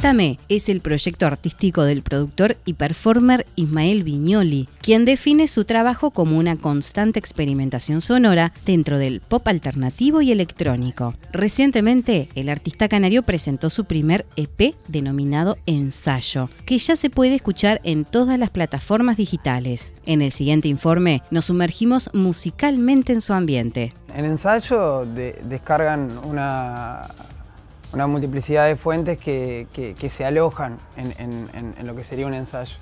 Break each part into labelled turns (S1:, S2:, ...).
S1: Cántame es el proyecto artístico del productor y performer Ismael Viñoli, quien define su trabajo como una constante experimentación sonora dentro del pop alternativo y electrónico. Recientemente, el artista canario presentó su primer EP denominado Ensayo, que ya se puede escuchar en todas las plataformas digitales. En el siguiente informe nos sumergimos musicalmente en su ambiente.
S2: En Ensayo descargan una una multiplicidad de fuentes que, se alojan en, lo que sería un ensayo.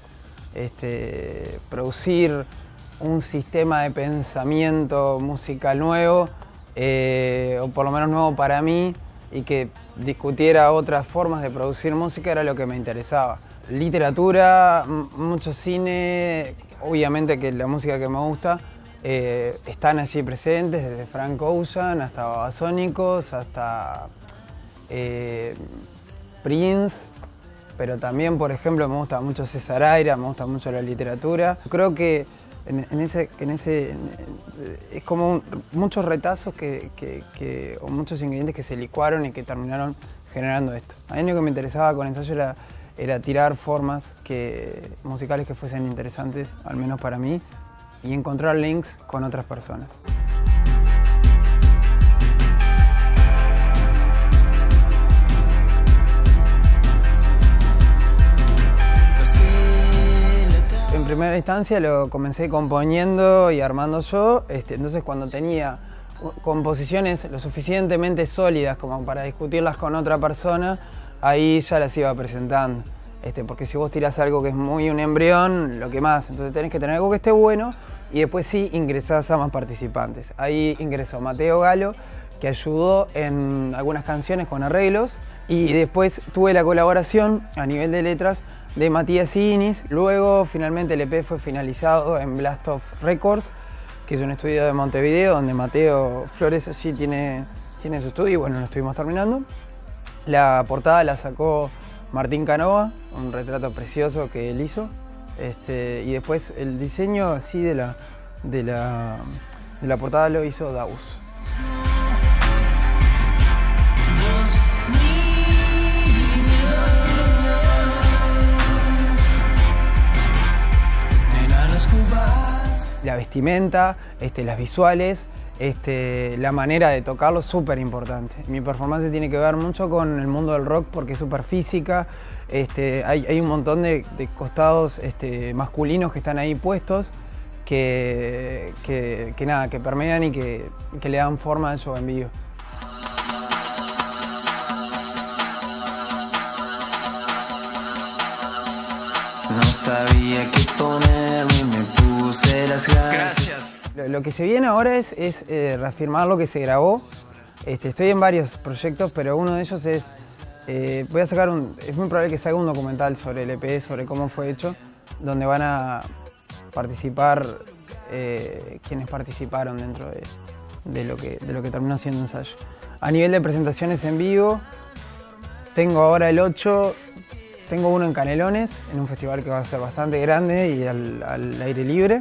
S2: Este, producir un sistema de pensamiento musical nuevo, eh, o por lo menos nuevo para mí, y que discutiera otras formas de producir música era lo que me interesaba. Literatura, mucho cine, obviamente que la música que me gusta, eh, están allí presentes, desde Frank Ocean hasta Babasónicos, hasta eh, Prince, pero también, por ejemplo, me gusta mucho César Aira, me gusta mucho la literatura. Creo que en, ese, es como muchos retazos que, o muchos ingredientes que se licuaron y que terminaron generando esto. A mí lo que me interesaba con el ensayo era, era tirar formas que, musicales que fuesen interesantes, al menos para mí, y encontrar links con otras personas. Primera instancia lo comencé componiendo y armando yo, este, entonces cuando tenía composiciones lo suficientemente sólidas como para discutirlas con otra persona, ahí ya las iba presentando. Este, porque si vos tirás algo que es muy un embrión, lo que más, entonces tenés que tener algo que esté bueno y después sí ingresás a más participantes. Ahí ingresó Mateo Galo, que ayudó en algunas canciones con arreglos y después tuve la colaboración a nivel de letras de Matías Inis. Luego, finalmente, el EP fue finalizado en Blast of Records, que es un estudio de Montevideo, donde Mateo Flores allí tiene, tiene su estudio y bueno, lo estuvimos terminando. La portada la sacó Martín Canova, un retrato precioso que él hizo. Este, y después el diseño así de la, de la, de la portada lo hizo Daus. Vestimenta, este, las visuales, este, la manera de tocarlo, súper importante. Mi performance tiene que ver mucho con el mundo del rock porque es súper física, este, hay, un montón de, costados masculinos que están ahí puestos que, que, nada, que permean y que, que le dan forma al show en vivo. No sabía qué ponerme, me puse las Gracias. Lo, que se viene ahora es, eh, reafirmar lo que se grabó. Este, estoy en varios proyectos, pero uno de ellos es, eh, voy a sacar un, es muy probable que salga un documental sobre el EP, sobre cómo fue hecho, donde van a participar eh, quienes participaron dentro de, lo que, de lo que terminó siendo ensayo. A nivel de presentaciones en vivo, tengo ahora el 8 tengo uno en Canelones, en un festival que va a ser bastante grande y al, aire libre.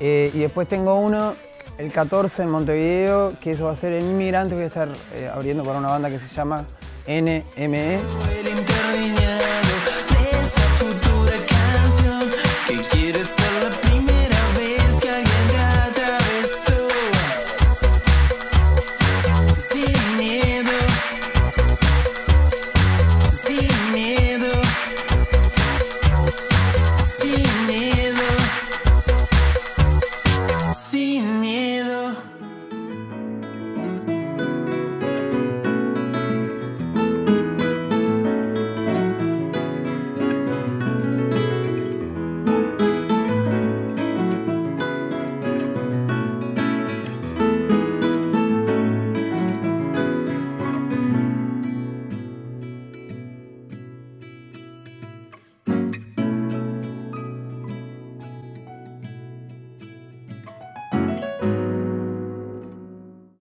S2: Eh, y después tengo uno el 14 en Montevideo, que eso va a ser en Inmigrante. Voy a estar eh, abriendo para una banda que se llama NME.